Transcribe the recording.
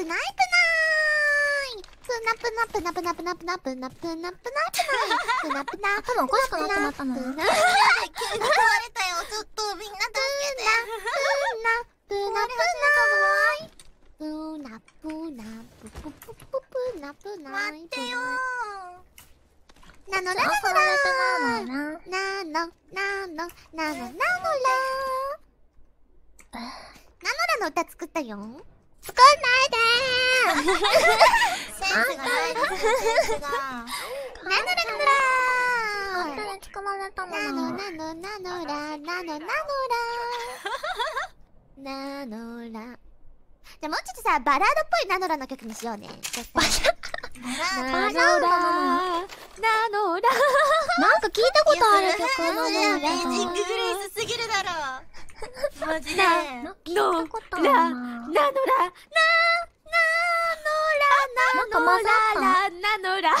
プナイプナイプナプナプナプナプナプナプナプナプナプナプナ多分おかしくなってなったの急に壊れたよちょっとみんな助けてプナプナプナプププププナプナ待ってよナノラ遊ばれてないもんなナノナノナノナノラナノラの歌作ったよ作んないでナノラナノラ勝手に作られたもナノのナノナノラナノナノラナノラじゃあもうちょっとさバラードっぽいナノラの曲にしようねババラナノラナノラなんか聞いたことある曲それのアメージンググレイスすぎるだろマジでななんか聞いたことあるなナノラナノラなんか混ざ。ララララ。